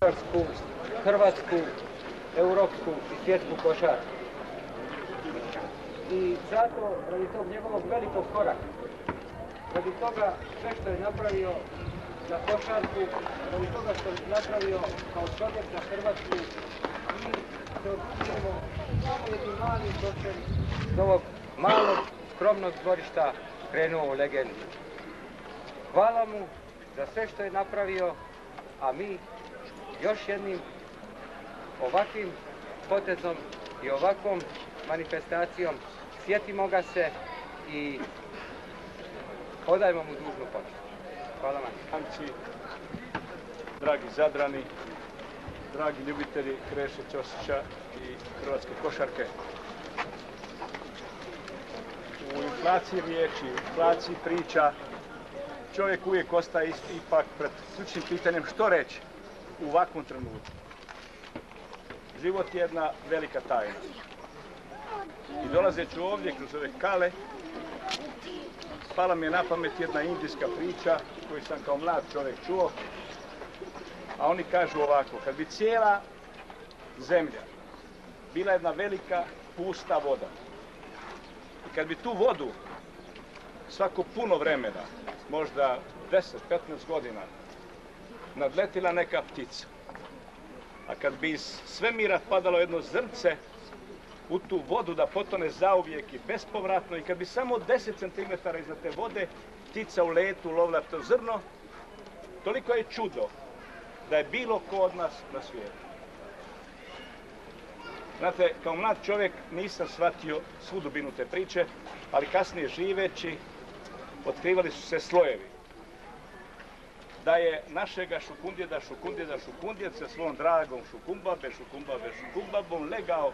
košarku, hrvatsku, europsku i svjetsku košarku. I zato, radi tog njegovog velikog koraka, radi toga sve što je napravio za košarku, radi toga što je napravio kao čovjek za Hrvatsku, mi se odlučujemo samo jednim malim točem iz ovog malog, skromnog dvorišta krenuo u legendu. Hvala mu za sve što je napravio, a mi još jednim ovakvim potezom i ovakvom manifestacijom sjetimo ga se i odajmo mu dužnu počet. Hvala vam. Dragi Zadrani, dragi ljubitelji Kreše Ćosića i hrvatske košarke. U inflaciji riječi, u inflaciji priča, čovjek uvijek ostaje ipak pred ključnim pitanjem što reći u ovakvom trenutku. Život je jedna velika tajna. I dolazeću ovdje kroz ove kale, pala mi je na pamet jedna indijska priča koju sam kao mlad čovjek čuo, a oni kažu ovako, kad bi cijela zemlja bila jedna velika pusta voda i kad bi tu vodu svako puno vremena, možda 10-15 godina, nadletila neka ptica, a kad bi iz svemira padalo jedno zrnce u tu vodu da potone zauvijek i bespovratno i kad bi samo 10 cm iznad te vode ptica u letu lovila to zrno, toliko je čudo da je bilo ko od nas na svijetu. Znate, kao mlad čovjek nisam shvatio svu dubinu te priče, ali kasnije živeći otkrivali su se slojevi. Da je našega šukundjeda, šukundjeda, šukundjed sa svojom dragom šukumbabe, šukumbabe, šukumbabom legao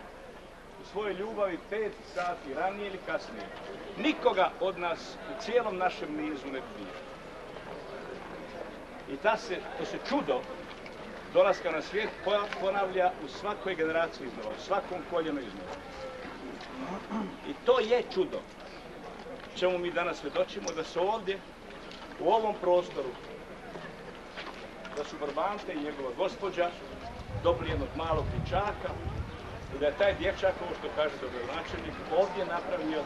u svojoj ljubavi pet sati ranije ili kasnije. Nikoga od nas u cijelom našem nizu ne bi I ta se, to se čudo dolaska na svijet ponavlja u svakoj generaciji iznova, u svakom koljenu iznova. I to je čudo čemu mi danas svjedočimo da su ovdje, u ovom prostoru, da su Barbante i njegova gospođa dobili jednog malog dječaka i da je taj dječak, ovo što kaže načelnik, ovdje napravio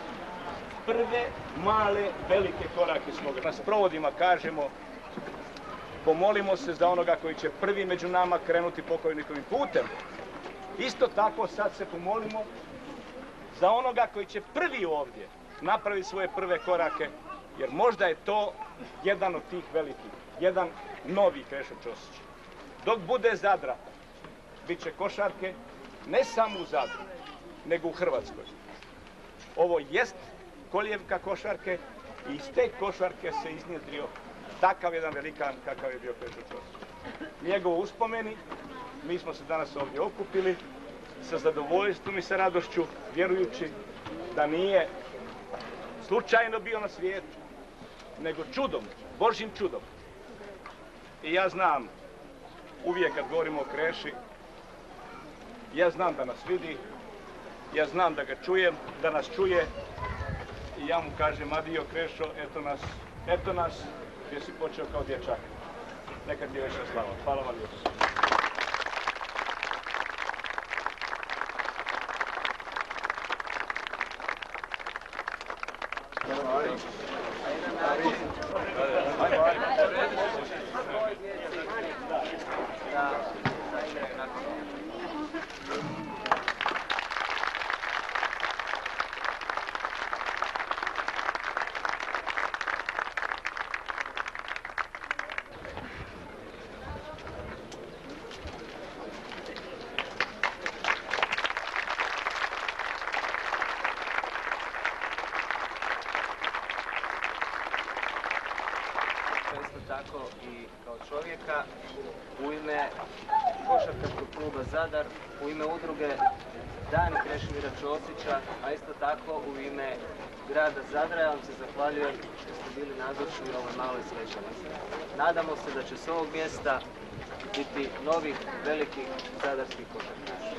prve male velike korake svoga. Na sprovodima kažemo pomolimo se za onoga koji će prvi među nama krenuti pokojnikovim putem. Isto tako sad se pomolimo za onoga koji će prvi ovdje napraviti svoje prve korake, jer možda je to jedan od tih velikih, jedan novi Krešo Ćosić. Dok bude Zadra, bit će košarke ne samo u Zadru, nego u Hrvatskoj. Ovo jest koljevka košarke i iz te košarke se iznjedrio takav jedan velikan kakav je bio Krešo Ćosić. Njegovo uspomeni, mi smo se danas ovdje okupili sa zadovoljstvom i sa radošću, vjerujući da nije slučajno bio na svijetu, nego čudom, Božim čudom. I ja znam, uvijek kad govorimo o Kreši, ja znam da nas vidi, ja znam da ga čujem, da nas čuje i ja mu kažem, adio Krešo, eto nas, eto nas, gdje si počeo kao dječak. Nekad je veća slava. Hvala vam lijepo. tako i kao čovjeka u ime košarkaškog kluba Zadar, u ime udruge Dani Krešimira Ćosića, a isto tako u ime grada Zadra, ja vam se zahvaljujem što ste bili nazočni u ovoj maloj svečanosti. Nadamo se da će s ovog mjesta biti novih velikih zadarskih košarkaša.